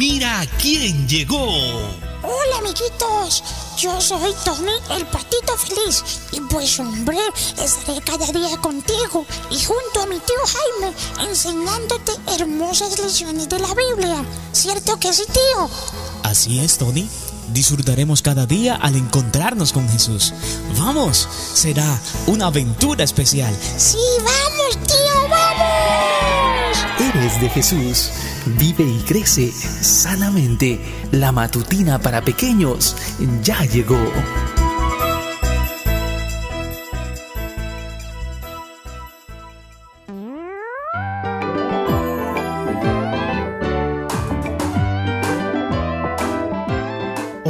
Mira quién llegó. Hola amiguitos, yo soy Tony el patito feliz y pues hombre, estaré cada día contigo y junto a mi tío Jaime enseñándote hermosas lecciones de la Biblia. ¿Cierto que sí, tío? Así es, Tony. Disfrutaremos cada día al encontrarnos con Jesús. Vamos, será una aventura especial. Sí, vamos. De Jesús. Vive y crece sanamente. La matutina para pequeños ya llegó.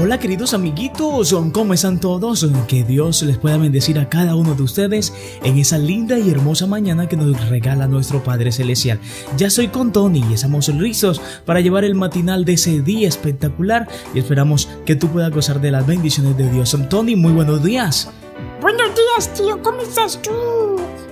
Hola queridos amiguitos, ¿cómo están todos? Que Dios les pueda bendecir a cada uno de ustedes en esa linda y hermosa mañana que nos regala nuestro Padre Celestial. Ya soy con Tony y estamos listos para llevar el matinal de ese día espectacular y esperamos que tú puedas gozar de las bendiciones de Dios. Tony, muy buenos días. Buenos días, tío, ¿cómo estás tú?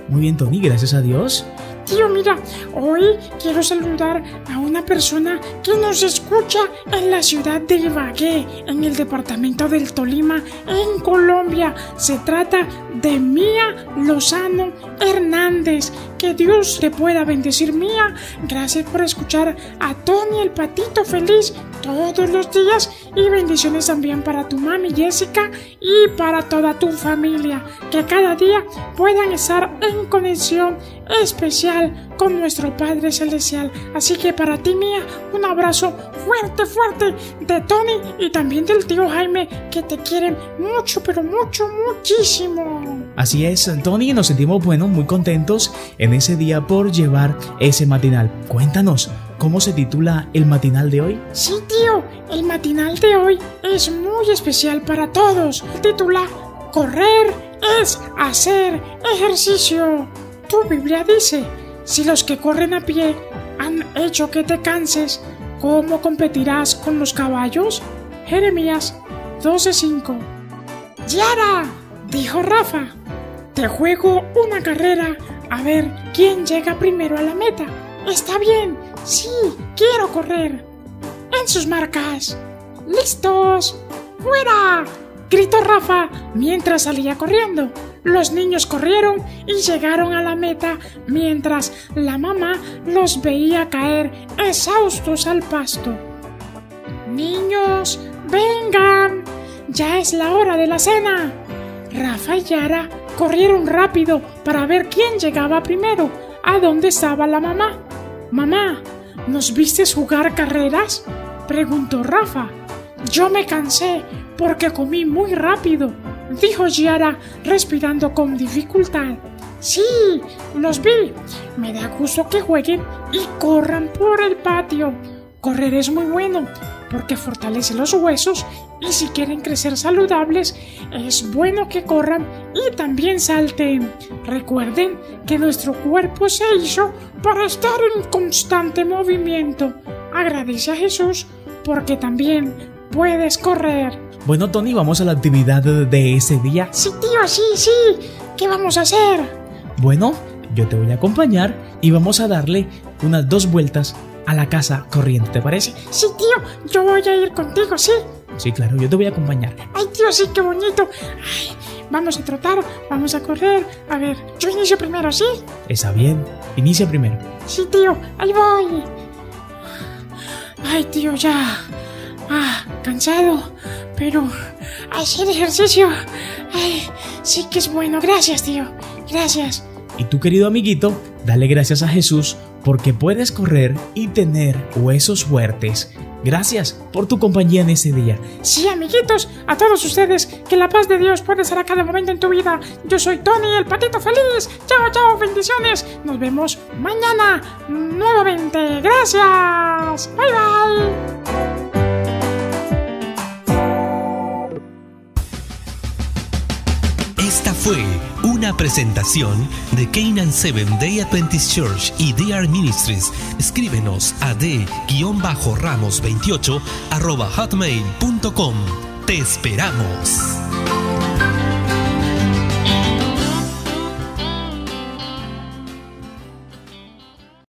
Muy bien, Tony, gracias a Dios. Tío, mira, hoy quiero saludar a una persona que nos escucha en la ciudad de Ibagué, en el departamento del Tolima, en Colombia. Se trata de Mía Lozano Hernández. Que Dios te pueda bendecir, Mía. Gracias por escuchar a Tony el Patito Feliz todos los días y bendiciones también para tu mami Jessica y para toda tu familia. Que cada día puedan estar en conexión especial con nuestro Padre Celestial. Así que para ti, Mía, un abrazo fuerte, fuerte de Tony y también del tío Jaime, que te quieren mucho, pero mucho, muchísimo. Así es, Tony, nos sentimos, bueno, muy contentos en ese día por llevar ese matinal. Cuéntanos, ¿Cómo se titula el matinal de hoy? Sí, tío, el matinal de hoy es muy especial para todos. Titula Correr es hacer ejercicio. Tu Biblia dice, si los que corren a pie han hecho que te canses, ¿cómo competirás con los caballos? Jeremías 12:5. Yara, dijo Rafa, te juego una carrera a ver quién llega primero a la meta. Está bien, sí, quiero correr. En sus marcas. ¡Listos! ¡Fuera! Gritó Rafa mientras salía corriendo. Los niños corrieron y llegaron a la meta mientras la mamá los veía caer exhaustos al pasto. Niños, vengan. Ya es la hora de la cena. Rafa y Yara corrieron rápido para ver quién llegaba primero, a dónde estaba la mamá. Mamá, ¿nos vistes jugar carreras? preguntó Rafa. Yo me cansé porque comí muy rápido, dijo Yara, respirando con dificultad. Sí, los vi. Me da gusto que jueguen y corran por el patio. Correr es muy bueno porque fortalece los huesos y si quieren crecer saludables es bueno que corran y también salten. Recuerden que nuestro cuerpo se hizo para estar en constante movimiento. Agradece a Jesús porque también puedes correr. Bueno, Tony, vamos a la actividad de ese día. Sí, tío, sí, sí. ¿Qué vamos a hacer? Bueno, yo te voy a acompañar y vamos a darle unas dos vueltas a la casa corriente, ¿te parece? Sí, tío, yo voy a ir contigo, ¿sí? Sí, claro, yo te voy a acompañar. Ay, tío, sí, qué bonito. Ay, vamos a trotar, vamos a correr. A ver, yo inicio primero, ¿sí? Está bien, inicia primero. Sí, tío, ahí voy. Ay, tío, ya. Ah, cansado, pero hacer ejercicio. Ay, sí que es bueno. Gracias, tío. Gracias. Y tú, querido amiguito, dale gracias a Jesús porque puedes correr y tener huesos fuertes. Gracias por tu compañía en ese día. Sí, amiguitos, a todos ustedes, que la paz de Dios puede ser a cada momento en tu vida. Yo soy Tony, el patito feliz. Chao, chao, bendiciones. Nos vemos mañana nuevamente. Gracias. Bye, bye. Fue una presentación de Canaan Seven Day Adventist Church y DR Ministries. Escríbenos a d-ramos28 arroba hotmail.com. Te esperamos.